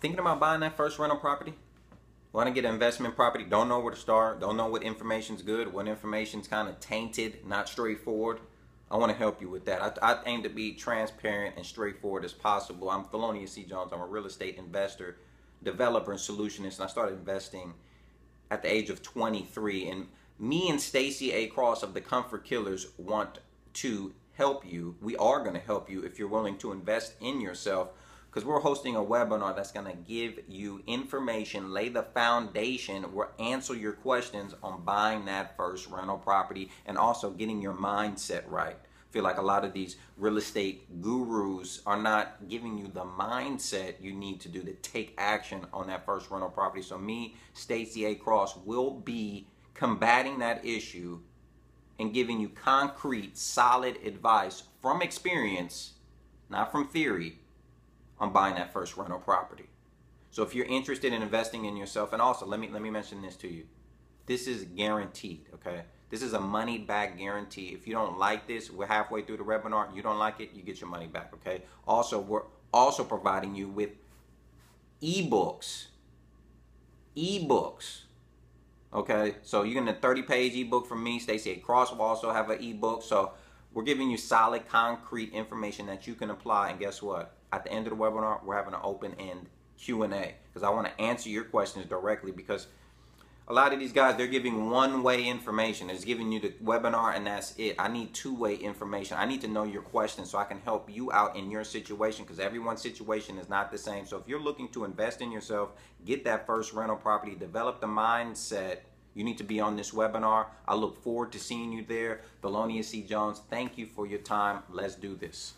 Thinking about buying that first rental property? Want to get an investment property? Don't know where to start. Don't know what information's good. What information's kind of tainted, not straightforward. I want to help you with that. I, I, aim to be transparent and straightforward as possible. I'm Thelonious C. Jones. I'm a real estate investor, developer, and solutionist. And I started investing at the age of 23. And me and Stacy A. Cross of the Comfort Killers want to help you. We are going to help you if you're willing to invest in yourself because we're hosting a webinar that's going to give you information, lay the foundation, we'll answer your questions on buying that first rental property and also getting your mindset right. I feel like a lot of these real estate gurus are not giving you the mindset you need to do to take action on that first rental property. So me, Stacy A. Cross, will be combating that issue and giving you concrete, solid advice from experience, not from theory, on buying that first rental property. So if you're interested in investing in yourself, and also let me let me mention this to you. This is guaranteed, okay? This is a money back guarantee. If you don't like this, we're halfway through the webinar, you don't like it, you get your money back, okay? Also, we're also providing you with ebooks. Ebooks. Okay, so you're getting a 30 page ebook from me. Stacy. Cross will also have an ebook. So we're giving you solid, concrete information that you can apply. And guess what? at the end of the webinar, we're having an open-end Q&A because I want to answer your questions directly because a lot of these guys, they're giving one-way information. It's giving you the webinar and that's it. I need two-way information. I need to know your questions so I can help you out in your situation because everyone's situation is not the same. So if you're looking to invest in yourself, get that first rental property, develop the mindset, you need to be on this webinar. I look forward to seeing you there. Thelonious C. Jones, thank you for your time. Let's do this.